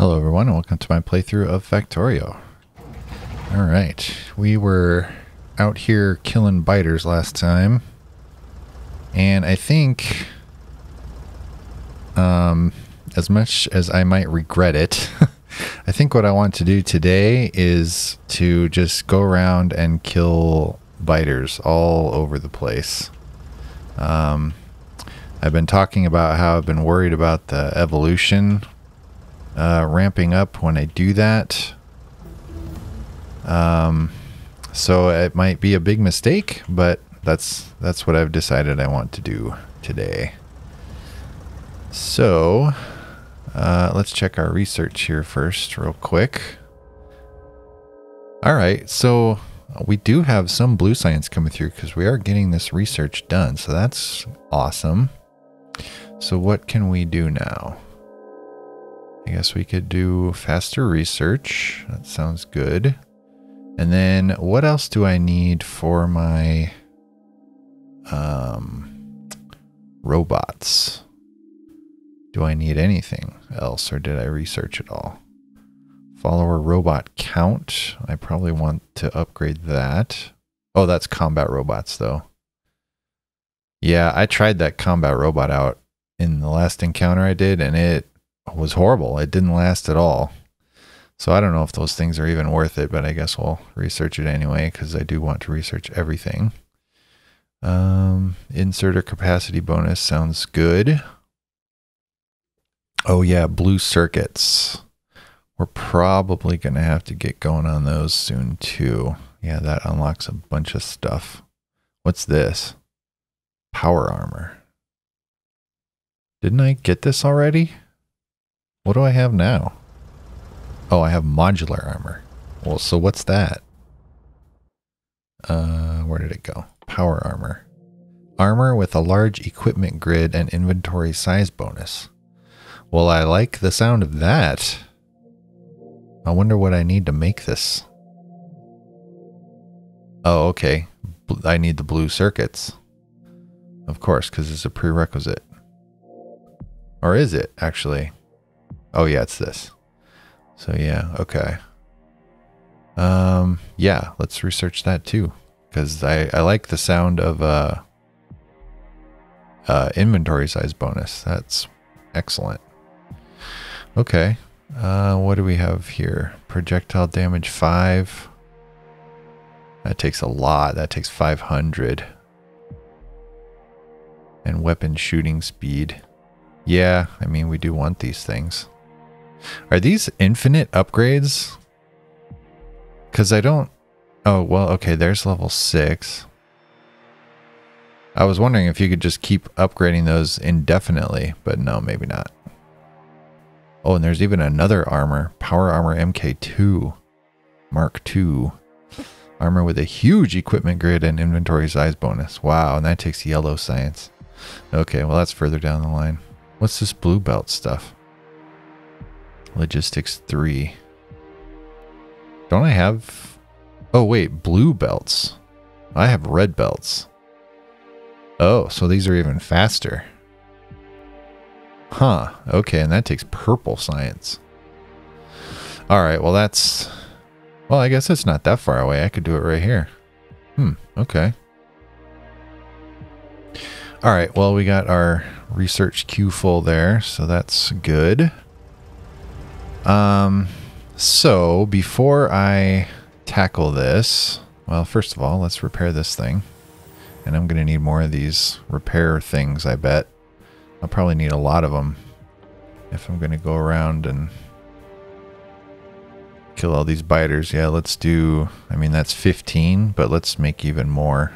Hello everyone and welcome to my playthrough of Factorio. Alright, we were out here killing biters last time. And I think, um, as much as I might regret it, I think what I want to do today is to just go around and kill biters all over the place. Um, I've been talking about how I've been worried about the evolution uh, ramping up when I do that. Um, so it might be a big mistake, but that's that's what I've decided I want to do today. So uh, let's check our research here first, real quick. All right, so we do have some blue science coming through because we are getting this research done, so that's awesome. So what can we do now? I guess we could do faster research. That sounds good. And then what else do I need for my um, robots? Do I need anything else or did I research it all? Follower robot count. I probably want to upgrade that. Oh, that's combat robots though. Yeah, I tried that combat robot out in the last encounter I did and it was horrible. It didn't last at all. So I don't know if those things are even worth it, but I guess we'll research it anyway because I do want to research everything. Um, inserter capacity bonus sounds good. Oh yeah, blue circuits. We're probably going to have to get going on those soon too. Yeah, that unlocks a bunch of stuff. What's this? Power armor. Didn't I get this already? What do I have now? Oh, I have modular armor. Well, so what's that? Uh, where did it go? Power armor. Armor with a large equipment grid and inventory size bonus. Well, I like the sound of that. I wonder what I need to make this. Oh, okay. I need the blue circuits. Of course, because it's a prerequisite. Or is it, actually? Oh yeah, it's this. So yeah, okay. Um, yeah, let's research that too, because I I like the sound of uh, uh inventory size bonus. That's excellent. Okay, uh, what do we have here? Projectile damage five. That takes a lot. That takes 500. And weapon shooting speed. Yeah, I mean, we do want these things. Are these infinite upgrades? Because I don't... Oh, well, okay, there's level 6. I was wondering if you could just keep upgrading those indefinitely, but no, maybe not. Oh, and there's even another armor. Power Armor MK2. Mark II. Armor with a huge equipment grid and inventory size bonus. Wow, and that takes yellow science. Okay, well that's further down the line. What's this blue belt stuff? Logistics 3. Don't I have... Oh, wait. Blue belts. I have red belts. Oh, so these are even faster. Huh. Okay, and that takes purple science. All right, well, that's... Well, I guess it's not that far away. I could do it right here. Hmm, okay. All right, well, we got our research queue full there, so that's good. Um, so before I tackle this, well, first of all, let's repair this thing. And I'm going to need more of these repair things, I bet. I'll probably need a lot of them if I'm going to go around and kill all these biters. Yeah, let's do, I mean, that's 15, but let's make even more.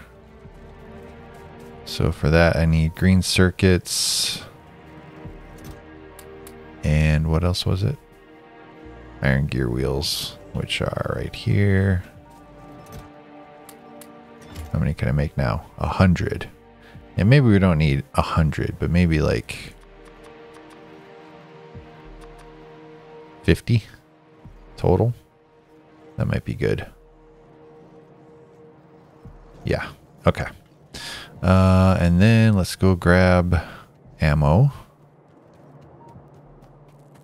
So for that, I need green circuits. And what else was it? Iron gear wheels, which are right here. How many can I make now? A hundred. And maybe we don't need a hundred, but maybe like 50 total. That might be good. Yeah. Okay. Uh, and then let's go grab ammo.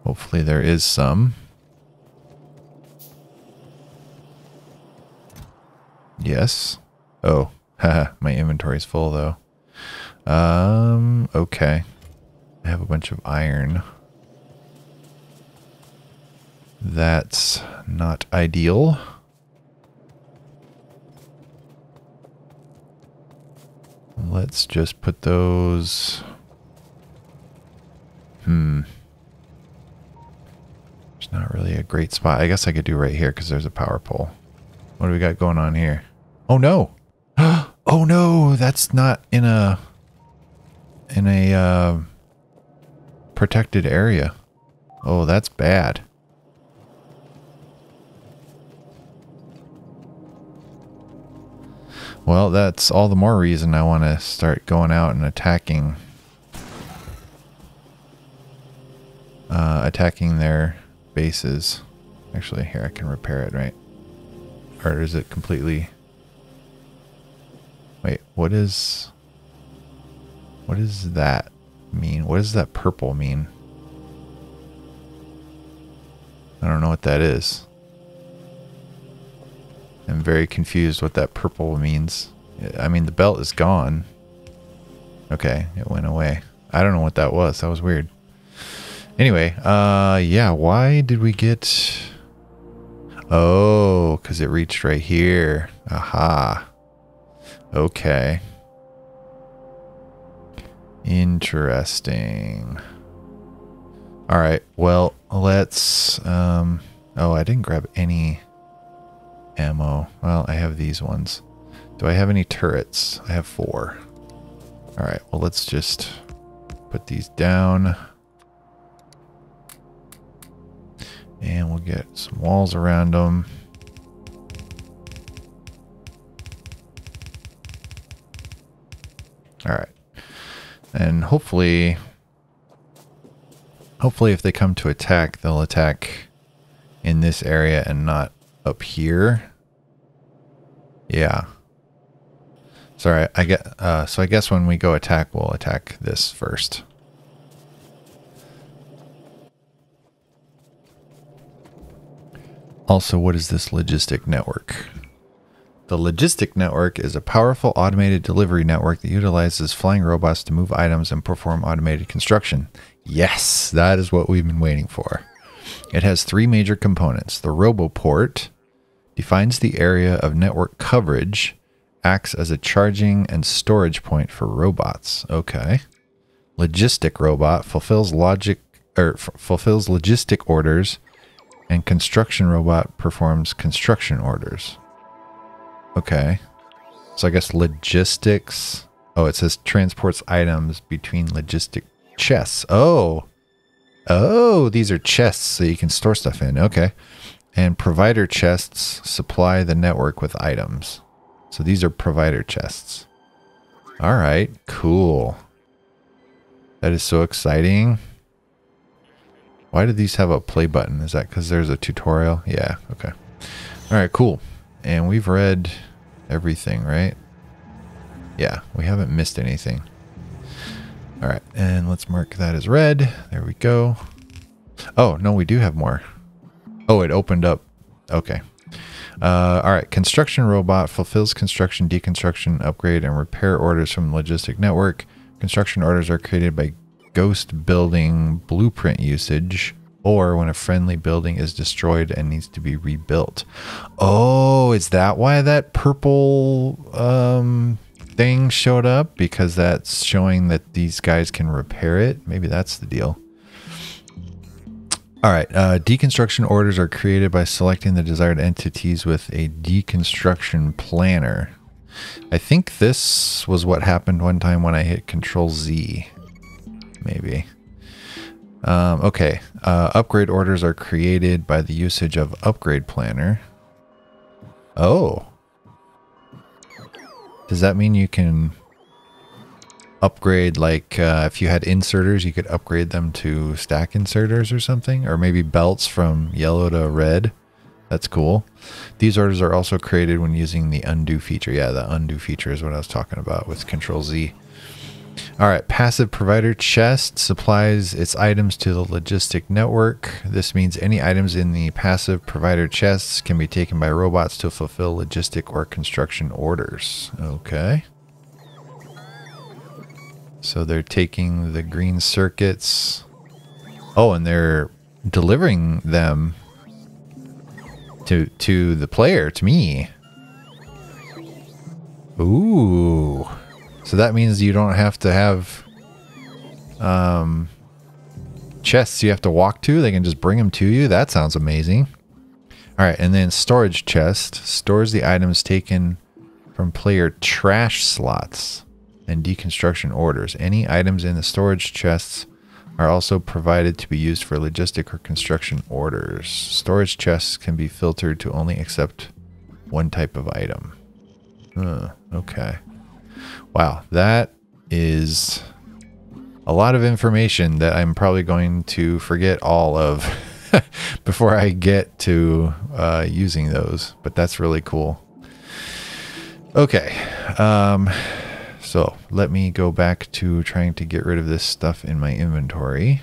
Hopefully there is some. Yes. Oh, haha, my inventory's full though. Um, okay. I have a bunch of iron. That's not ideal. Let's just put those... Hmm. It's not really a great spot. I guess I could do right here because there's a power pole. What do we got going on here? Oh no! oh no! That's not in a... In a, uh, Protected area. Oh, that's bad. Well, that's all the more reason I want to start going out and attacking. Uh, attacking their bases. Actually, here, I can repair it, right? Or is it completely... Wait, what is... What does that mean? What does that purple mean? I don't know what that is. I'm very confused what that purple means. I mean, the belt is gone. Okay, it went away. I don't know what that was. That was weird. Anyway, uh, yeah, why did we get... Oh, because it reached right here. Aha. Okay. Interesting. All right, well, let's... Um, oh, I didn't grab any ammo. Well, I have these ones. Do I have any turrets? I have four. All right, well, let's just put these down. And we'll get some walls around them. And hopefully, hopefully if they come to attack, they'll attack in this area and not up here. Yeah. Sorry, I get, uh, so I guess when we go attack, we'll attack this first. Also, what is this logistic network? The logistic network is a powerful automated delivery network that utilizes flying robots to move items and perform automated construction. Yes, that is what we've been waiting for. It has three major components. The RoboPort defines the area of network coverage, acts as a charging and storage point for robots. Okay. Logistic robot fulfills logic or fulfills logistic orders and construction robot performs construction orders. Okay. So I guess logistics. Oh, it says transports items between logistic chests. Oh. Oh, these are chests so you can store stuff in. Okay. And provider chests supply the network with items. So these are provider chests. All right, cool. That is so exciting. Why do these have a play button? Is that because there's a tutorial? Yeah, okay. All right, cool. And we've read everything, right? Yeah, we haven't missed anything. All right, and let's mark that as read. There we go. Oh, no, we do have more. Oh, it opened up. Okay. Uh, all right, construction robot fulfills construction, deconstruction, upgrade, and repair orders from logistic network. Construction orders are created by ghost building blueprint usage or when a friendly building is destroyed and needs to be rebuilt. Oh, is that why that purple um, thing showed up? Because that's showing that these guys can repair it? Maybe that's the deal. All right. Uh, deconstruction orders are created by selecting the desired entities with a deconstruction planner. I think this was what happened one time when I hit Control Z. Maybe. Um, okay. Uh, upgrade orders are created by the usage of upgrade planner. Oh. Does that mean you can upgrade like uh, if you had inserters you could upgrade them to stack inserters or something or maybe belts from yellow to red that's cool these orders are also created when using the undo feature yeah the undo feature is what i was talking about with control z All right, passive provider chest supplies its items to the logistic network. This means any items in the passive provider chests can be taken by robots to fulfill logistic or construction orders. Okay. So they're taking the green circuits. Oh, and they're delivering them to to the player, to me. Ooh. So that means you don't have to have um, chests you have to walk to. They can just bring them to you. That sounds amazing. All right, and then storage chest stores the items taken from player trash slots and deconstruction orders. Any items in the storage chests are also provided to be used for logistic or construction orders. Storage chests can be filtered to only accept one type of item. Okay. Wow, that is a lot of information that I'm probably going to forget all of before I get to uh, using those. But that's really cool. Okay. Um, so let me go back to trying to get rid of this stuff in my inventory.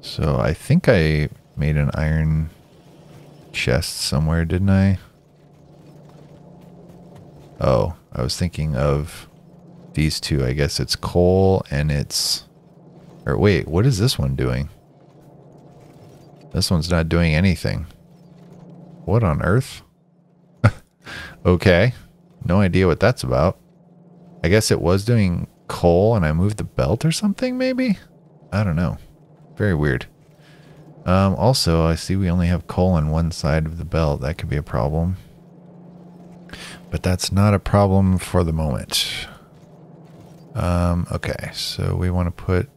So I think I made an iron chest somewhere, didn't I? Oh, I was thinking of these two. I guess it's coal and it's... Or wait, what is this one doing? This one's not doing anything. What on earth? okay. No idea what that's about. I guess it was doing coal and I moved the belt or something, maybe? I don't know. Very weird. Um, also, I see we only have coal on one side of the belt. That could be a problem. But that's not a problem for the moment. Um, okay, so we want to put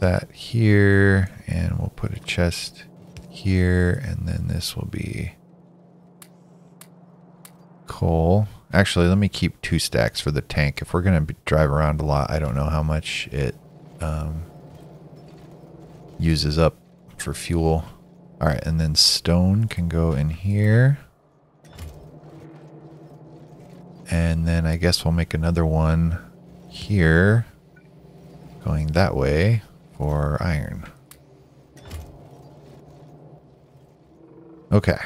that here, and we'll put a chest here, and then this will be coal. Actually, let me keep two stacks for the tank. If we're going to drive around a lot, I don't know how much it um, uses up for fuel. All right, and then stone can go in here. And then I guess we'll make another one here going that way for iron. Okay,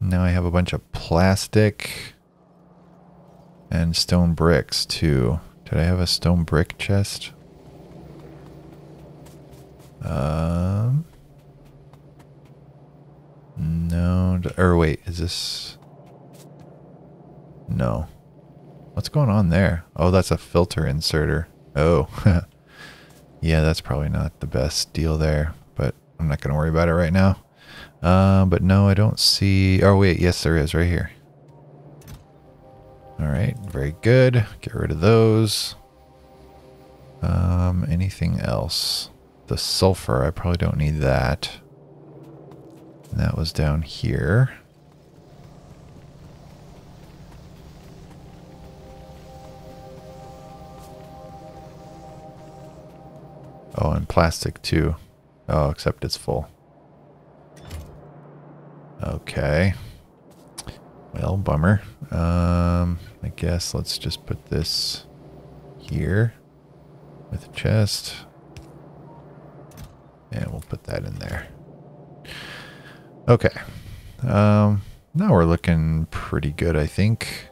now I have a bunch of plastic and stone bricks too. Did I have a stone brick chest? Um, no, or wait, is this? No. What's going on there? Oh, that's a filter inserter. Oh, yeah, that's probably not the best deal there, but I'm not going to worry about it right now. Uh, but no, I don't see... Oh, wait, yes, there is right here. All right, very good. Get rid of those. Um, anything else? The sulfur, I probably don't need that. And that was down here. Oh, and plastic too. Oh, except it's full. Okay. Well, bummer. Um, I guess let's just put this here with a chest. And we'll put that in there. Okay. Um, now we're looking pretty good, I think.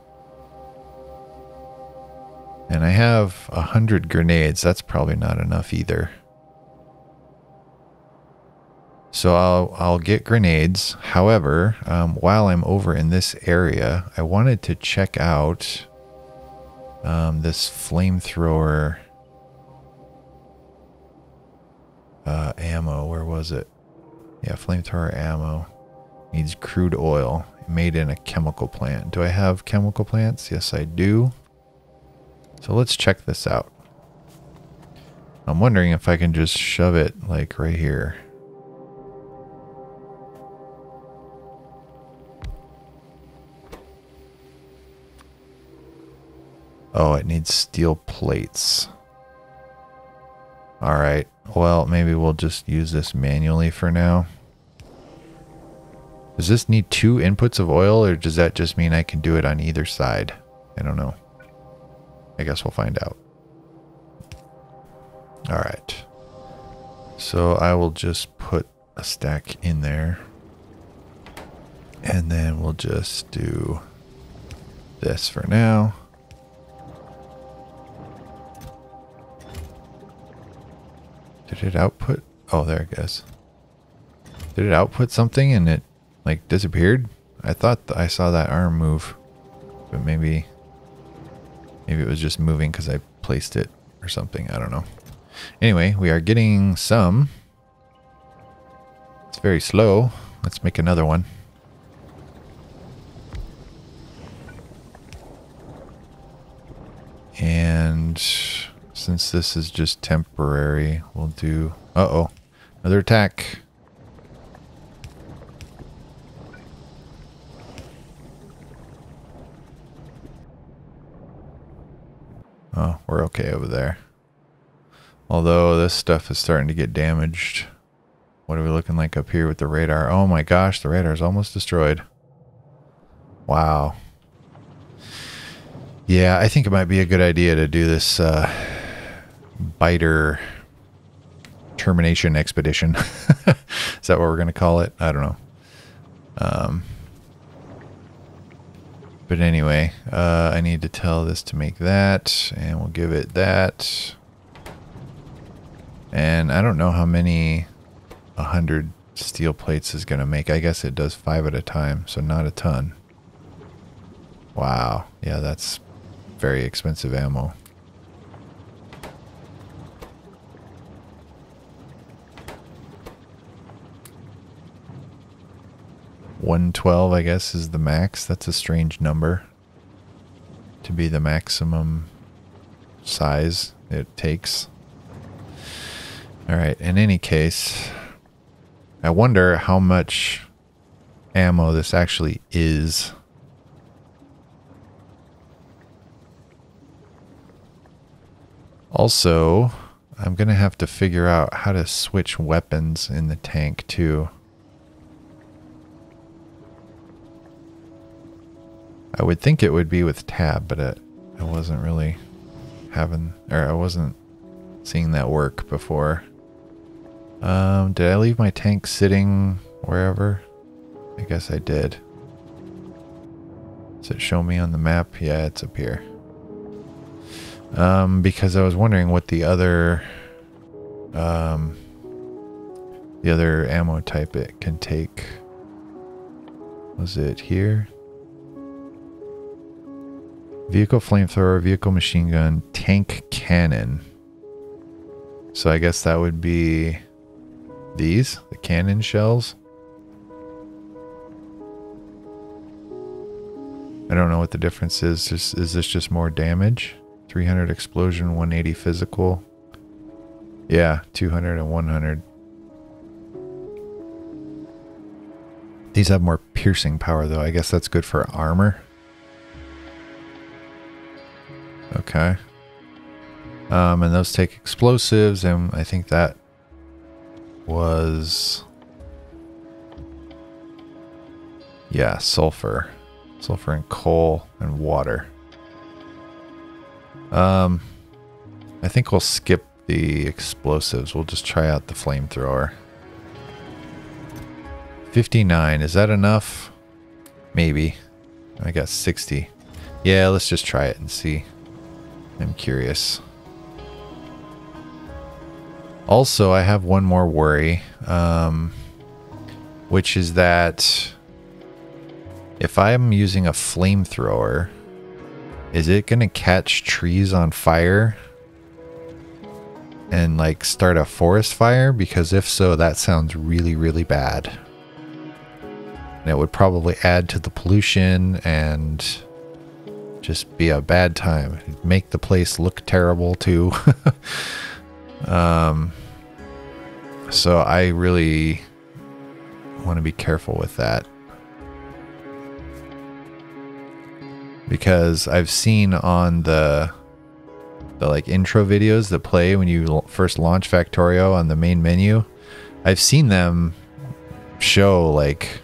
And I have a hundred grenades. That's probably not enough either. So I'll, I'll get grenades. However, um, while I'm over in this area, I wanted to check out um, this flamethrower uh, ammo. Where was it? Yeah, flamethrower ammo. Needs crude oil made in a chemical plant. Do I have chemical plants? Yes, I do. So let's check this out. I'm wondering if I can just shove it like right here. Oh, it needs steel plates. Alright, well, maybe we'll just use this manually for now. Does this need two inputs of oil, or does that just mean I can do it on either side? I don't know. I guess we'll find out. All right. So I will just put a stack in there. And then we'll just do this for now. Did it output? Oh, there it goes. Did it output something and it like disappeared? I thought I saw that arm move, but maybe, maybe it was just moving because I placed it or something. I don't know. Anyway, we are getting some. It's very slow. Let's make another one. And since this is just temporary, we'll do... Uh-oh. Another attack. Oh, we're okay over there. Although this stuff is starting to get damaged. What are we looking like up here with the radar? Oh my gosh, the radar is almost destroyed. Wow. Yeah, I think it might be a good idea to do this uh, biter termination expedition. is that what we're going to call it? I don't know. Um, but anyway, uh, I need to tell this to make that, and we'll give it that. And I don't know how many a 100 steel plates is going to make. I guess it does five at a time, so not a ton. Wow. Yeah, that's very expensive ammo. One twelve, I guess, is the max. That's a strange number to be the maximum size it takes. All right. In any case, I wonder how much ammo this actually is. Also, I'm going to have to figure out how to switch weapons in the tank too. I would think it would be with tab, but it, I wasn't really having, or I wasn't seeing that work before. Um, did I leave my tank sitting wherever? I guess I did. Does it show me on the map? Yeah, it's up here. Um, because I was wondering what the other, um, the other ammo type it can take. Was it here? Vehicle flamethrower, vehicle machine gun, tank cannon. So I guess that would be these, the cannon shells. I don't know what the difference is. Just, is this just more damage? 300 explosion, 180 physical. Yeah, 200 and 100. These have more piercing power though. I guess that's good for armor. Okay. Um, and those take explosives, and I think that was... Yeah, sulfur. Sulfur and coal and water. Um, I think we'll skip the explosives. We'll just try out the flamethrower. 59, is that enough? Maybe. I got 60. Yeah, let's just try it and see. I'm curious. Also, I have one more worry, um, which is that if I'm using a flamethrower, is it going to catch trees on fire and like start a forest fire? Because if so, that sounds really, really bad. And it would probably add to the pollution and just be a bad time. It'd make the place look terrible too. um, so I really want to be careful with that. Because I've seen on the the like intro videos that play when you first launch Factorio on the main menu, I've seen them show like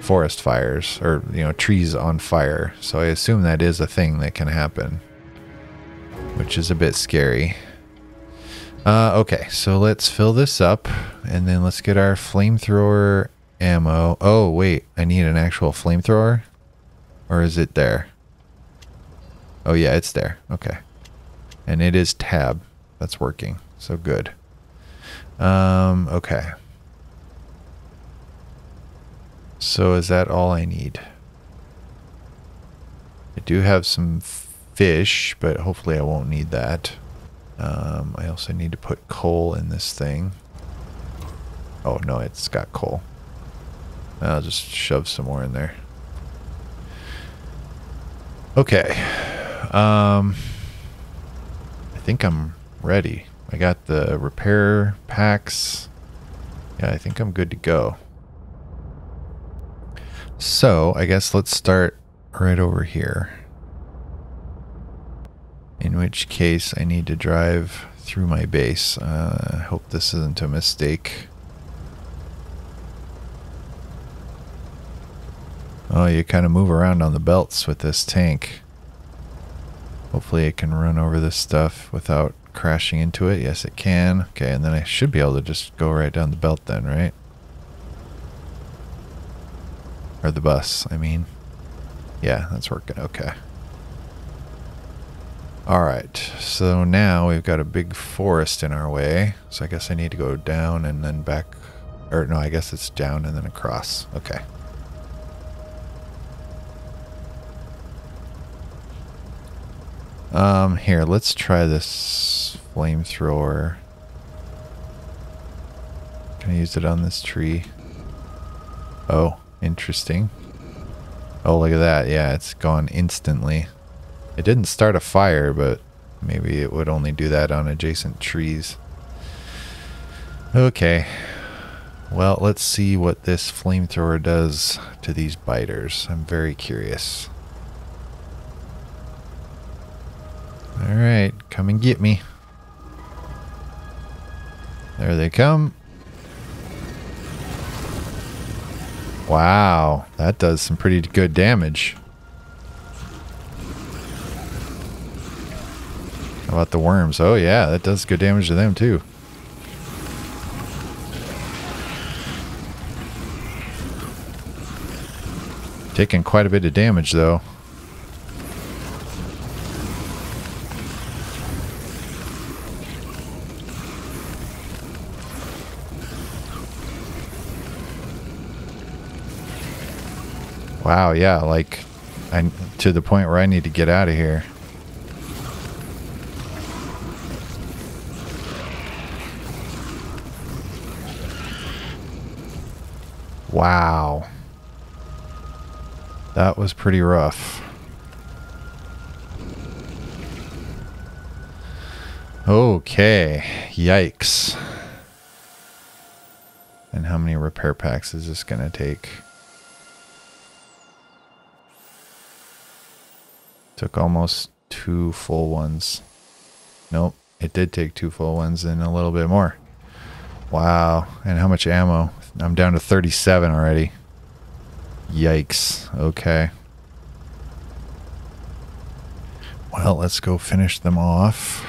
forest fires or you know trees on fire so i assume that is a thing that can happen which is a bit scary. Uh, okay, so let's fill this up and then let's get our flamethrower ammo. Oh, wait, I need an actual flamethrower? Or is it there? Oh, yeah, it's there. Okay. And it is tab. That's working. So good. Um, okay. So is that all I need? I do have some fish, but hopefully I won't need that. Um, I also need to put coal in this thing. Oh, no, it's got coal. I'll just shove some more in there. Okay. Um, I think I'm ready. I got the repair packs. Yeah, I think I'm good to go. So, I guess let's start right over here. In which case, I need to drive through my base. Uh, I hope this isn't a mistake. Oh, you kind of move around on the belts with this tank. Hopefully it can run over this stuff without crashing into it. Yes, it can. Okay, and then I should be able to just go right down the belt then, right? Or the bus, I mean. Yeah, that's working. Okay. Alright, so now we've got a big forest in our way. So I guess I need to go down and then back. Or no, I guess it's down and then across. Okay. Um, here, let's try this flamethrower. Can I use it on this tree? Oh, interesting. Oh, look at that. Yeah, it's gone instantly. It didn't start a fire, but maybe it would only do that on adjacent trees. Okay. Well, let's see what this flamethrower does to these biters. I'm very curious. Alright, come and get me. There they come. Wow, that does some pretty good damage. How about the worms? Oh yeah, that does good damage to them too. Taking quite a bit of damage though. Wow, yeah, like I to the point where I need to get out of here. Wow. That was pretty rough. Okay. Yikes. And how many repair packs is this going to take? Took almost two full ones. Nope. It did take two full ones and a little bit more. Wow. And how much ammo? I'm down to 37 already. Yikes. Okay. Well, let's go finish them off.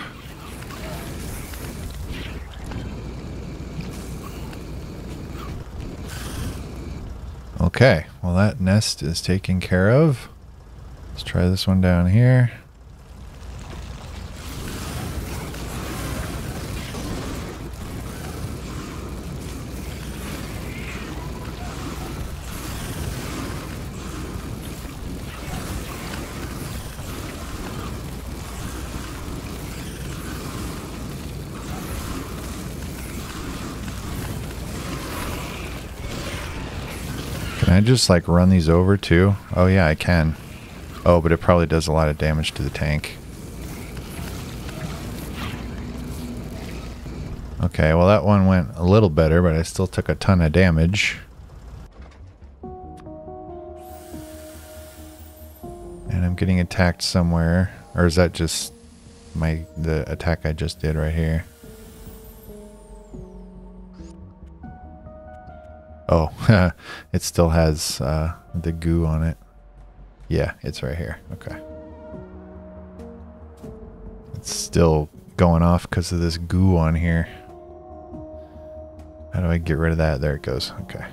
Okay, well that nest is taken care of. Let's try this one down here. Can I just like run these over too? Oh yeah, I can. Oh, but it probably does a lot of damage to the tank. Okay, well that one went a little better, but I still took a ton of damage. And I'm getting attacked somewhere. Or is that just my the attack I just did right here? Oh, it still has uh, the goo on it. Yeah, it's right here. Okay. It's still going off because of this goo on here. How do I get rid of that? There it goes. Okay.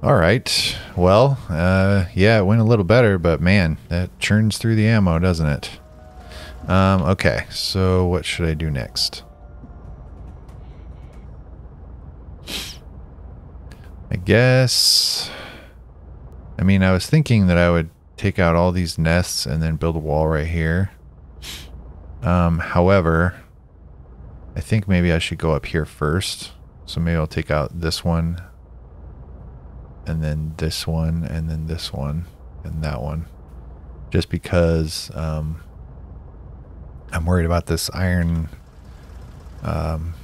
All right. Well, uh, yeah, it went a little better, but man, that churns through the ammo, doesn't it? Um, okay, so what should I do next? I guess... I mean, I was thinking that I would take out all these nests and then build a wall right here. Um, however, I think maybe I should go up here first. So maybe I'll take out this one, and then this one, and then this one, and that one. Just because um, I'm worried about this iron um,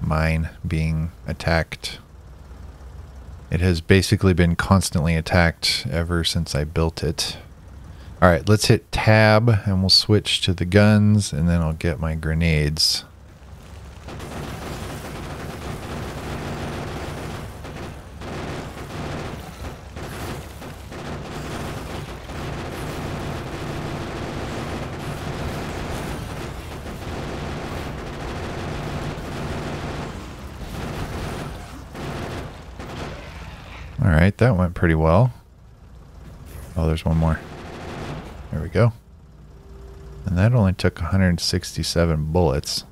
mine being attacked. It has basically been constantly attacked ever since I built it. All right, let's hit tab and we'll switch to the guns and then I'll get my grenades. All right, that went pretty well. Oh, there's one more. There we go. And that only took 167 bullets.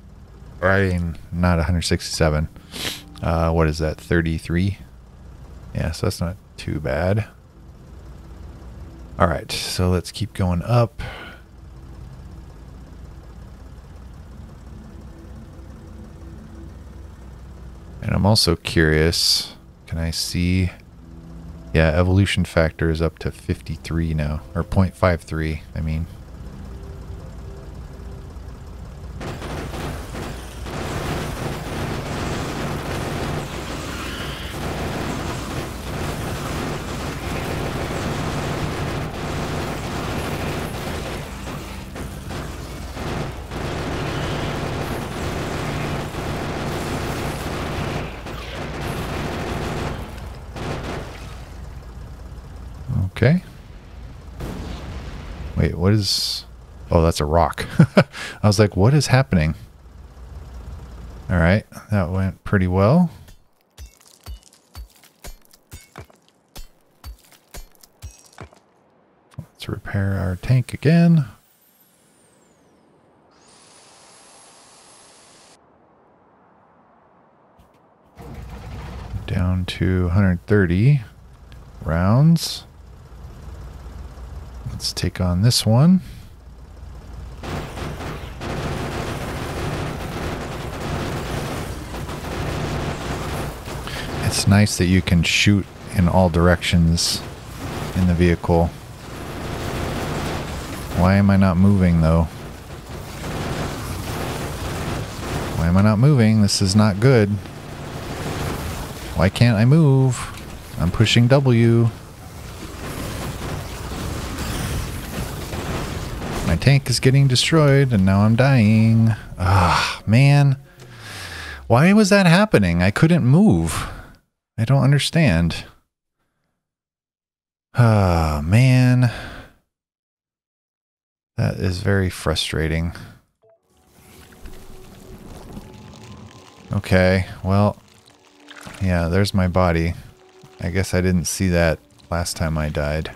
I mean, not 167. Uh, what is that, 33? Yeah, so that's not too bad. All right, so let's keep going up. And I'm also curious, can I see yeah, evolution factor is up to 53 now, or 0.53, I mean. Okay. Wait, what is... Oh, that's a rock. I was like, what is happening? All right, that went pretty well. Let's repair our tank again. Down to 130 rounds. Let's take on this one. It's nice that you can shoot in all directions in the vehicle. Why am I not moving though? Why am I not moving? This is not good. Why can't I move? I'm pushing W. tank is getting destroyed and now I'm dying. Ah, man. Why was that happening? I couldn't move. I don't understand. Ah, man. That is very frustrating. Okay, well, yeah, there's my body. I guess I didn't see that last time I died.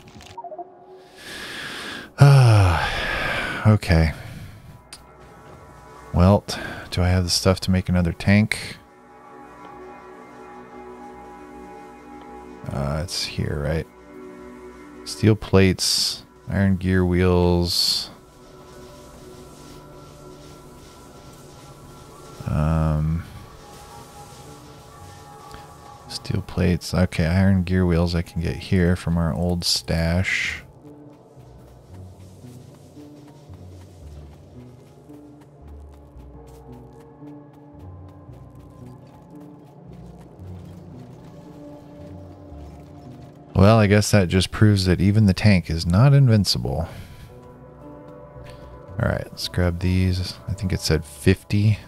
Ah. Okay. Well, do I have the stuff to make another tank? Uh, it's here, right? Steel plates, iron gear wheels. Um, steel plates. Okay, iron gear wheels I can get here from our old stash. Well, I guess that just proves that even the tank is not invincible. All right, let's grab these. I think it said 50.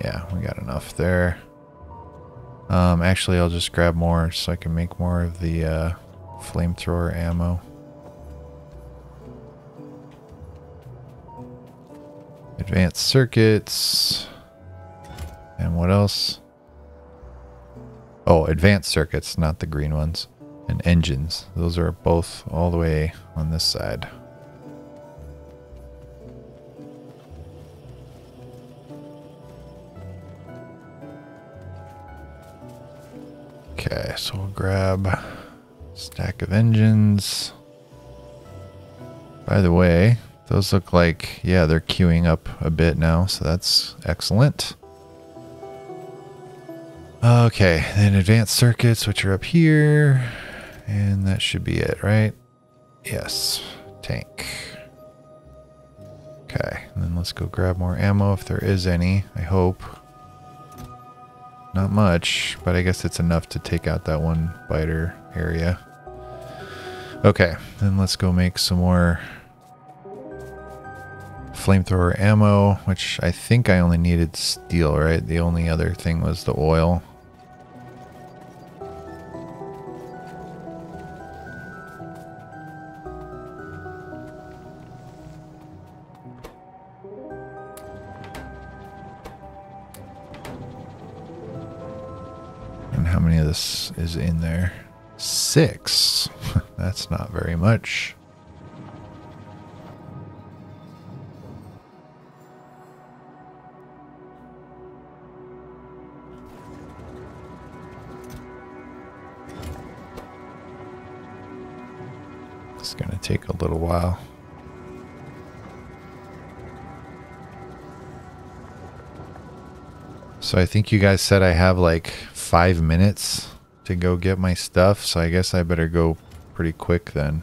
Yeah, we got enough there. Um, actually, I'll just grab more so I can make more of the uh, flamethrower ammo. Advanced circuits. And what else? Oh, advanced circuits, not the green ones. And engines. Those are both all the way on this side. Okay, so we'll grab stack of engines. By the way, those look like, yeah, they're queuing up a bit now, so that's excellent. Okay, then advanced circuits, which are up here. And that should be it, right? Yes, tank. Okay, and then let's go grab more ammo if there is any, I hope. Not much, but I guess it's enough to take out that one biter area. Okay, then let's go make some more flamethrower ammo, which I think I only needed steel, right? The only other thing was the oil. Is in there? Six. That's not very much. It's going to take a little while. So I think you guys said I have like five minutes to go get my stuff. So I guess I better go pretty quick then.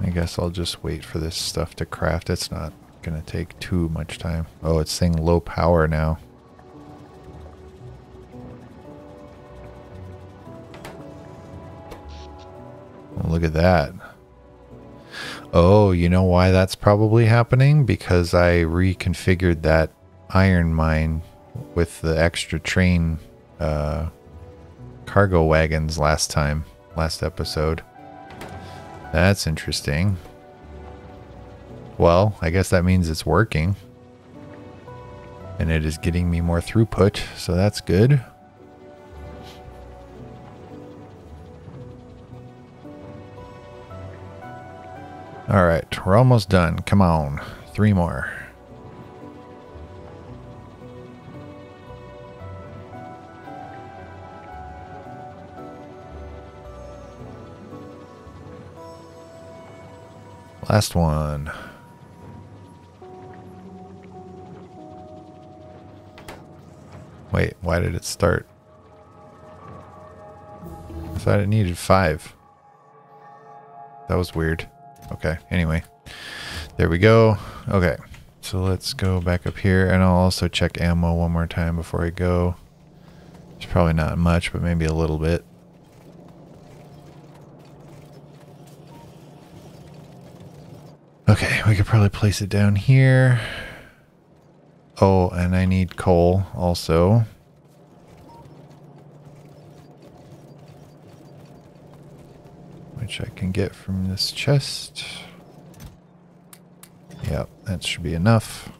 I guess I'll just wait for this stuff to craft. It's not going to take too much time. Oh, it's saying low power now. Look at that. Oh, you know why that's probably happening? Because I reconfigured that iron mine with the extra train uh, cargo wagons last time, last episode. That's interesting. Well, I guess that means it's working. And it is getting me more throughput, so that's good. All right, we're almost done. Come on, three more. Last one. Wait, why did it start? I thought it needed five. That was weird. Okay, anyway. There we go. Okay, so let's go back up here and I'll also check ammo one more time before I go. It's probably not much, but maybe a little bit. Okay, we could probably place it down here. Oh, and I need coal also. Which I can get from this chest. Yep, that should be enough.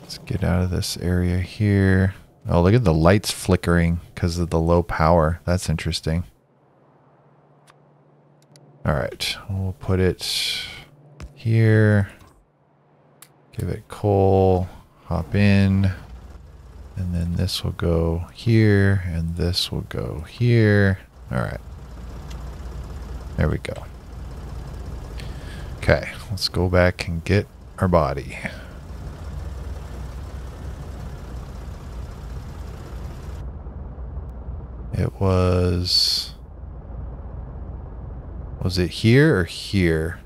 Let's get out of this area here. Oh, look at the lights flickering because of the low power. That's interesting. All right, we'll put it here. Give it coal. Hop in. And then this will go here. And this will go here. All right. There we go. Okay, let's go back and get our body. It was... Was it here or here?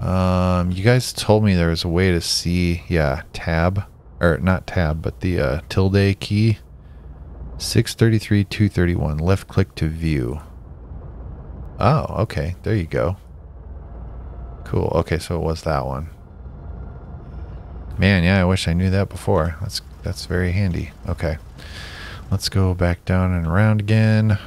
Um, you guys told me there was a way to see, yeah, tab, or not tab, but the uh, tilde key. 633, 231, left click to view. Oh, okay, there you go. Cool, okay, so it was that one. Man, yeah, I wish I knew that before. That's that's very handy. Okay. Let's go back down and around again.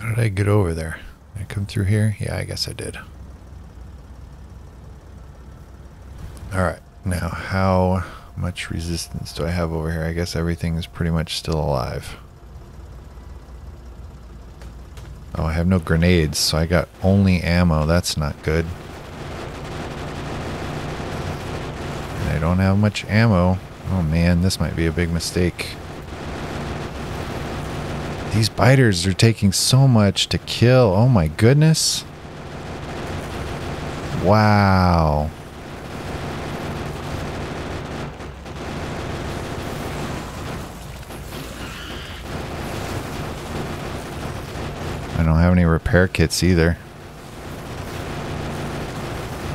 How did I get over there? Did I come through here? Yeah, I guess I did. All right. Now, how much resistance do I have over here? I guess everything is pretty much still alive. Oh, I have no grenades, so I got only ammo. That's not good. And I don't have much ammo. Oh man, this might be a big mistake. These biters are taking so much to kill. Oh my goodness. Wow. I don't have any repair kits either.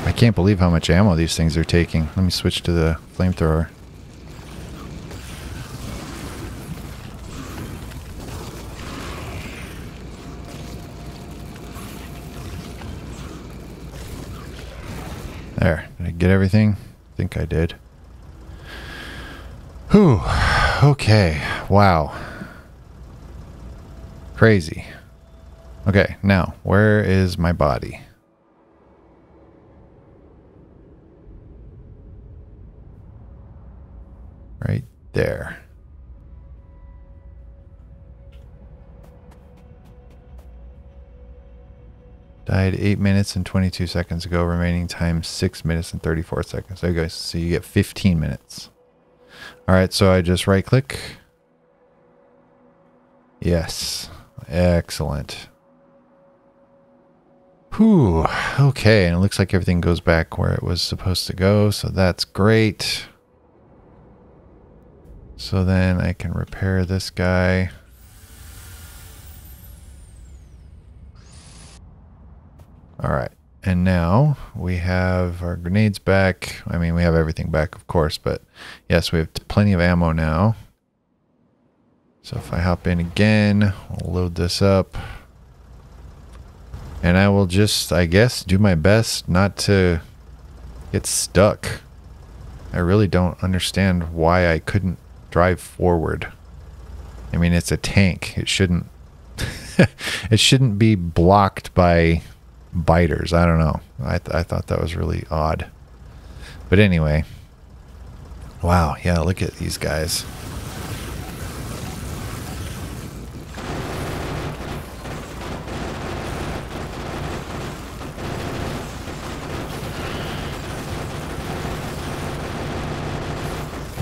I can't believe how much ammo these things are taking. Let me switch to the flamethrower. There. Did I get everything? I think I did. Whew. Okay. Wow. Crazy. Okay, now, where is my body? Right there. Died 8 minutes and 22 seconds ago. Remaining time 6 minutes and 34 seconds. Okay, so you get 15 minutes. Alright, so I just right click. Yes. Excellent. Whew. Okay, and it looks like everything goes back where it was supposed to go, so that's great. So then I can repair this guy. All right. And now we have our grenades back. I mean, we have everything back, of course, but yes, we have plenty of ammo now. So if I hop in again, we'll load this up. And I will just, I guess, do my best not to get stuck. I really don't understand why I couldn't drive forward. I mean, it's a tank. It shouldn't it shouldn't be blocked by biters. I don't know. I, th I thought that was really odd. But anyway. Wow. Yeah, look at these guys.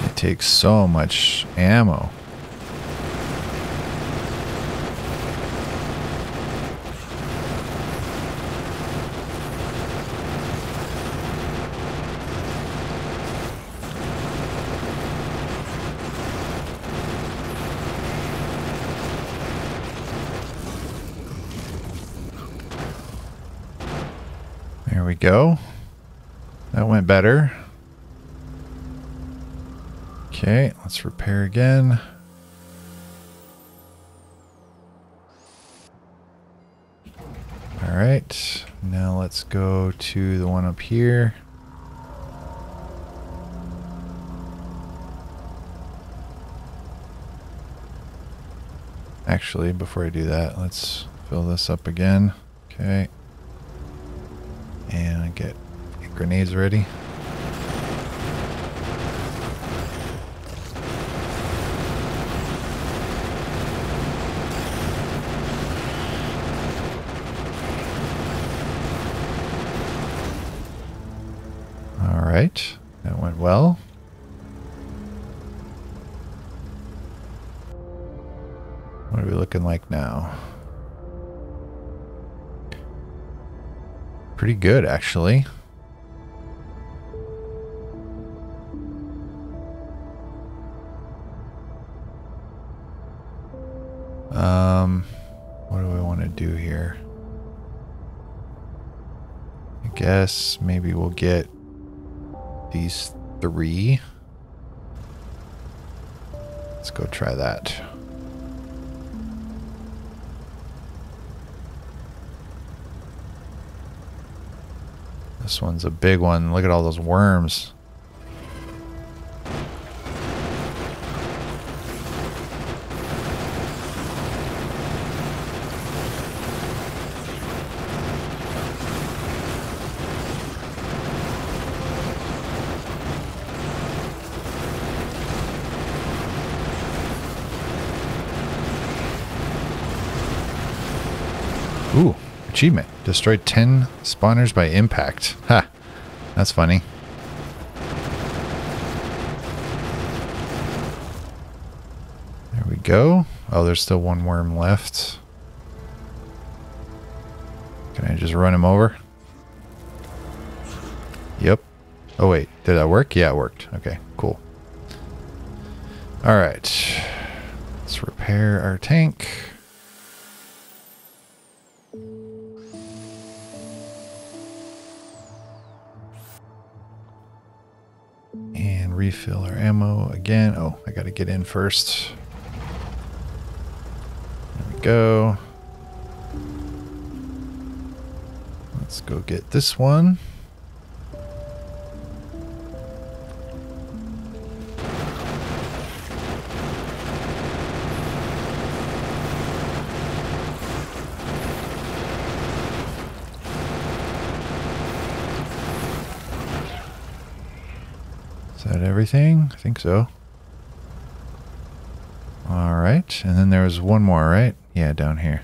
It takes so much ammo. There we go. That went better. Okay, let's repair again. All right, now let's go to the one up here. Actually, before I do that, let's fill this up again. Okay. And get, grenades ready. Good, actually. Um, what do I want to do here? I guess maybe we'll get these three. Let's go try that. This one's a big one. Look at all those worms. Ooh, achievement. Destroyed 10 spawners by impact. Ha, that's funny. There we go. Oh, there's still one worm left. Can I just run him over? Yep. Oh, wait. Did that work? Yeah, it worked. Okay, cool. All right. Let's repair our tank. Refill our ammo again. Oh, I got to get in first. There we go. Let's go get this one. Everything? I think so. All right. And then there was one more, right? Yeah, down here.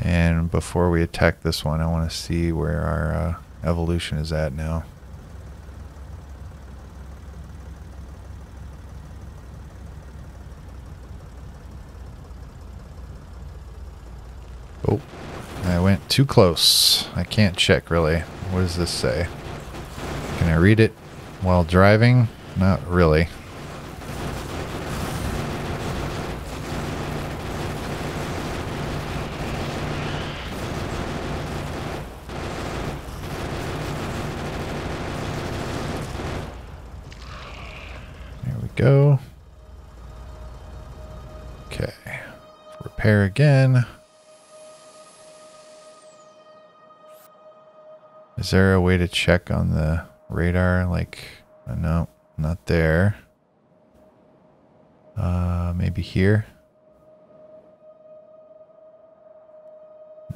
And before we attack this one, I want to see where our uh, evolution is at now. Oh, I went too close. I can't check really. What does this say? Can I read it while driving? Not really. There we go. Okay. Repair again. Is there a way to check on the radar? Like, uh, no, not there. Uh, maybe here?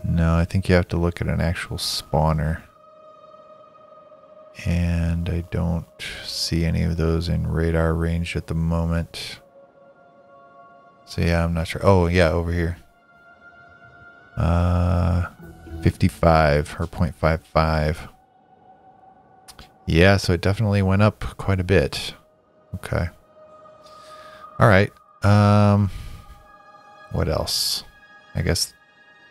No, I think you have to look at an actual spawner. And I don't see any of those in radar range at the moment. So yeah, I'm not sure. Oh, yeah, over here. Uh, 55 or 0.55. Yeah, so it definitely went up quite a bit. Okay. All right. Um, what else? I guess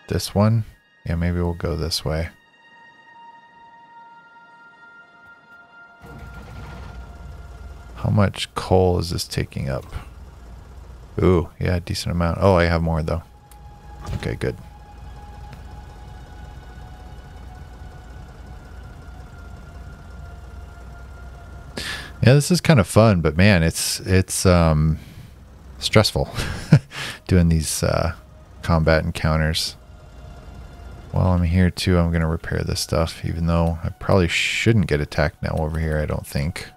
this one. Yeah, maybe we'll go this way. How much coal is this taking up? Ooh, yeah, a decent amount. Oh, I have more though. Okay, good. Yeah, this is kind of fun, but man, it's it's um stressful doing these uh combat encounters. While I'm here too, I'm gonna repair this stuff, even though I probably shouldn't get attacked now over here, I don't think.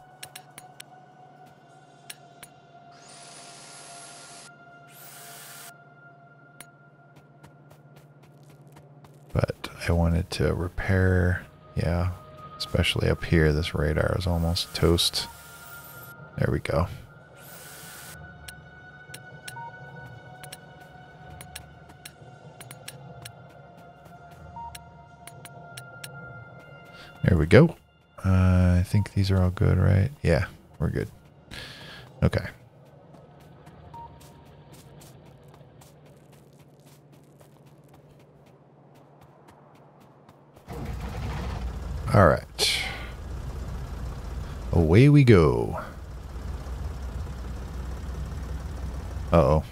But I wanted to repair, yeah, especially up here, this radar is almost toast. There we go. There we go. Uh, I think these are all good, right? Yeah, we're good. Okay. All right. Away we go. Uh-oh.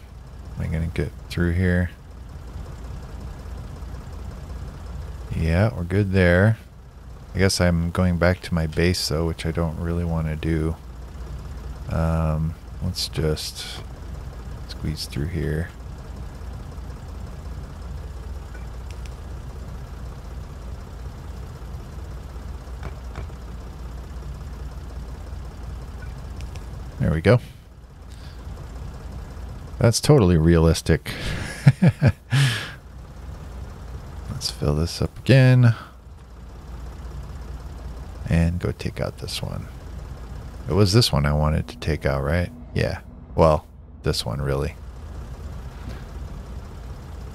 Am I going to get through here? Yeah, we're good there. I guess I'm going back to my base, though, which I don't really want to do. Um, let's just squeeze through here. There we go. That's totally realistic. Let's fill this up again. And go take out this one. It was this one I wanted to take out, right? Yeah. Well, this one really.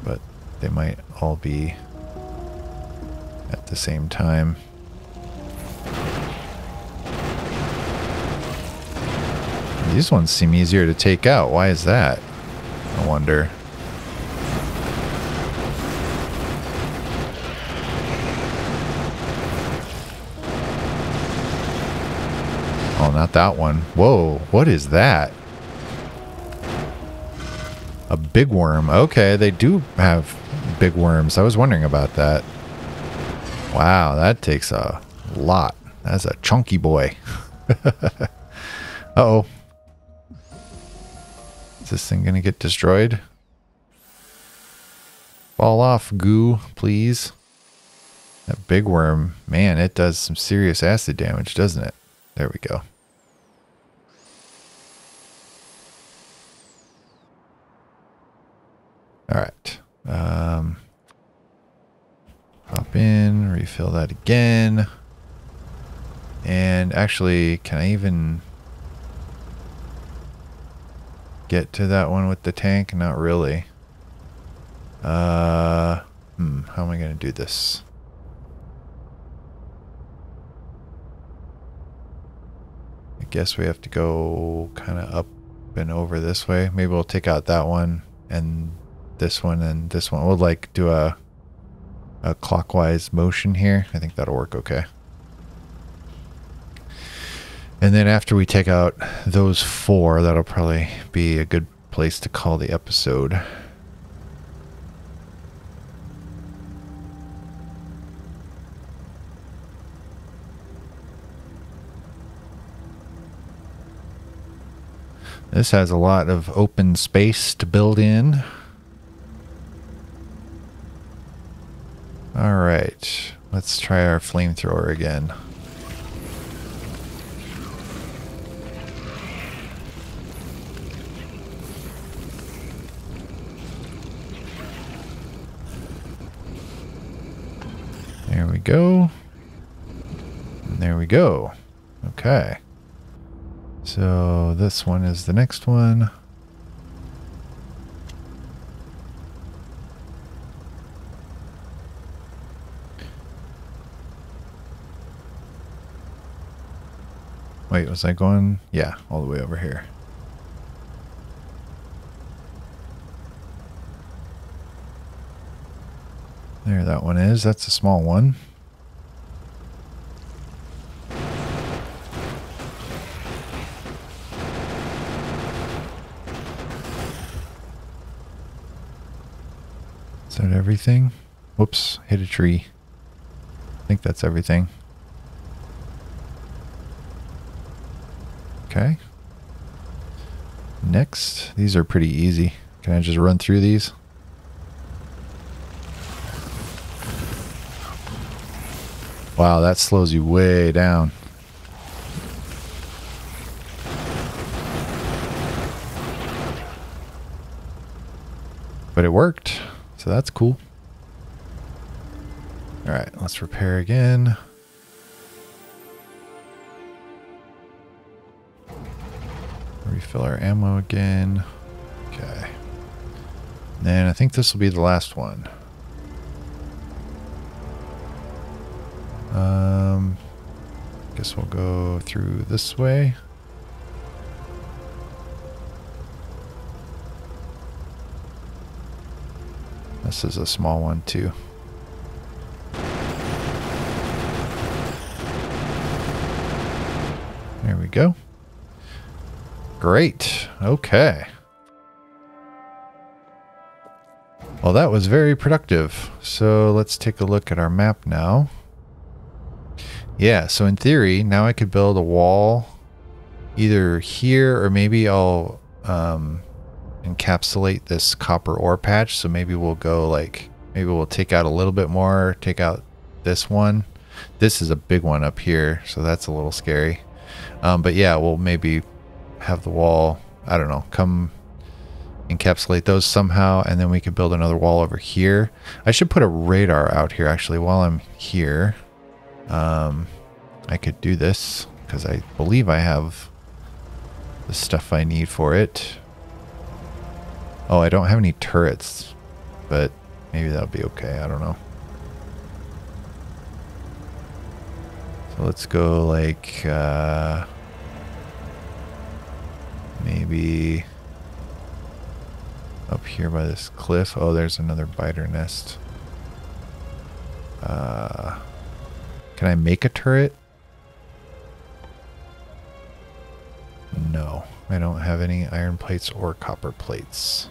But they might all be at the same time. These ones seem easier to take out. Why is that? I wonder. Oh, not that one. Whoa, what is that? A big worm. Okay, they do have big worms. I was wondering about that. Wow, that takes a lot. That's a chunky boy. uh oh Is this thing going to get destroyed? Fall off, goo, please. That big worm, man, it does some serious acid damage, doesn't it? There we go. All right. Um, hop in, refill that again. And actually, can I even get to that one with the tank? Not really. Uh, hmm, how am I going to do this? I guess we have to go kind of up and over this way. Maybe we'll take out that one and this one and this one. We'll like do a a clockwise motion here. I think that'll work okay. And then after we take out those four, that'll probably be a good place to call the episode. This has a lot of open space to build in. All right, let's try our flamethrower again. Go. And there we go. Okay. So this one is the next one. Wait, was I going? Yeah, all the way over here. There that one is. That's a small one. Is that everything? Whoops, hit a tree. I think that's everything. Okay. Next, these are pretty easy. Can I just run through these? Wow, that slows you way down. But it worked, so that's cool. Let's repair again. Refill our ammo again. Okay. And I think this will be the last one. Um, guess we'll go through this way. This is a small one too. There we go. Great. Okay. Well, that was very productive. So let's take a look at our map now. Yeah, so in theory, now I could build a wall either here or maybe I'll um, encapsulate this copper ore patch. So maybe we'll go like, maybe we'll take out a little bit more, take out this one. This is a big one up here, so that's a little scary. Um, but yeah, we'll maybe have the wall, I don't know, come encapsulate those somehow, and then we could build another wall over here. I should put a radar out here actually while I'm here. Um, I could do this because I believe I have the stuff I need for it. Oh, I don't have any turrets, but maybe that'll be okay. I don't know. So let's go like, uh, maybe up here by this cliff. Oh, there's another biter nest. Uh, can I make a turret? No, I don't have any iron plates or copper plates.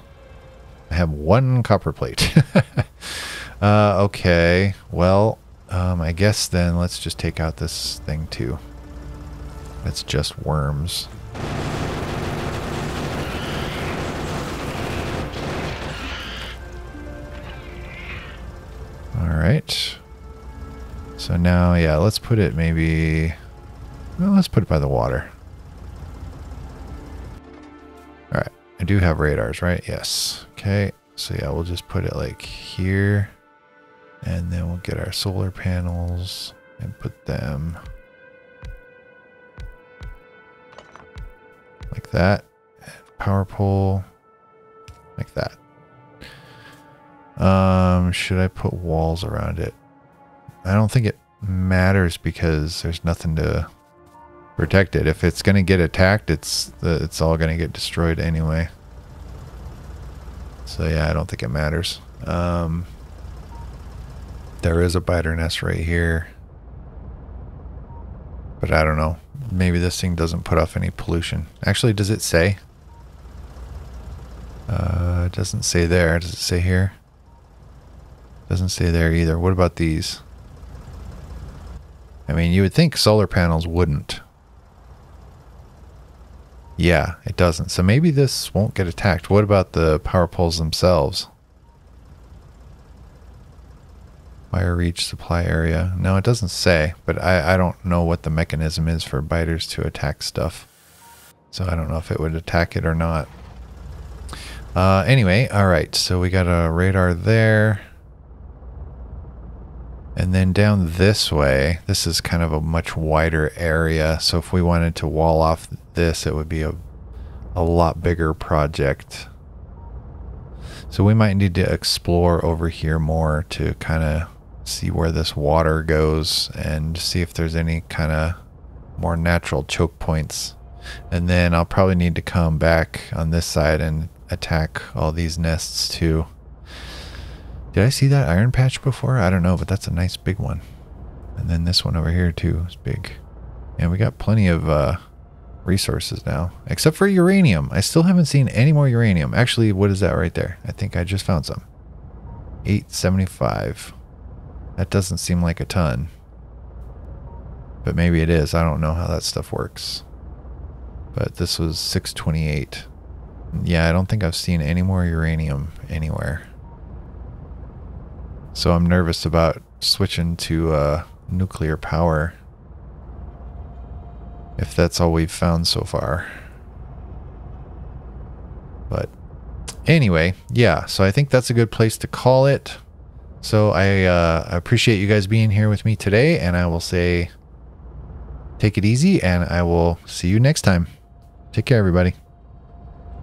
I have one copper plate. uh, okay, well, um, I guess then let's just take out this thing too. It's just worms. Right. So now, yeah, let's put it maybe... Well, let's put it by the water. All right. I do have radars, right? Yes. Okay. So yeah, we'll just put it like here. And then we'll get our solar panels and put them like that. Power pole like that. Um, should I put walls around it? I don't think it matters because there's nothing to protect it. If it's going to get attacked, it's it's all going to get destroyed anyway. So yeah, I don't think it matters. Um, there is a biter nest right here. But I don't know. Maybe this thing doesn't put off any pollution. Actually, does it say? Uh, it doesn't say there. Does it say here? Doesn't say there either. What about these? I mean, you would think solar panels wouldn't. Yeah, it doesn't. So maybe this won't get attacked. What about the power poles themselves? Wire reach supply area. No, it doesn't say, but I, I don't know what the mechanism is for biters to attack stuff. So I don't know if it would attack it or not. Uh, anyway, all right. So we got a radar there. And then down this way, this is kind of a much wider area. So if we wanted to wall off this, it would be a, a lot bigger project. So we might need to explore over here more to kind of see where this water goes and see if there's any kind of more natural choke points. And then I'll probably need to come back on this side and attack all these nests too. Did I see that iron patch before? I don't know, but that's a nice big one. And then this one over here too is big. And we got plenty of uh, resources now, except for uranium. I still haven't seen any more uranium. Actually, what is that right there? I think I just found some. 875. That doesn't seem like a ton. But maybe it is. I don't know how that stuff works. But this was 628. Yeah, I don't think I've seen any more uranium anywhere. So I'm nervous about switching to uh, nuclear power. If that's all we've found so far. But anyway, yeah, so I think that's a good place to call it. So I uh, appreciate you guys being here with me today, and I will say take it easy, and I will see you next time. Take care, everybody.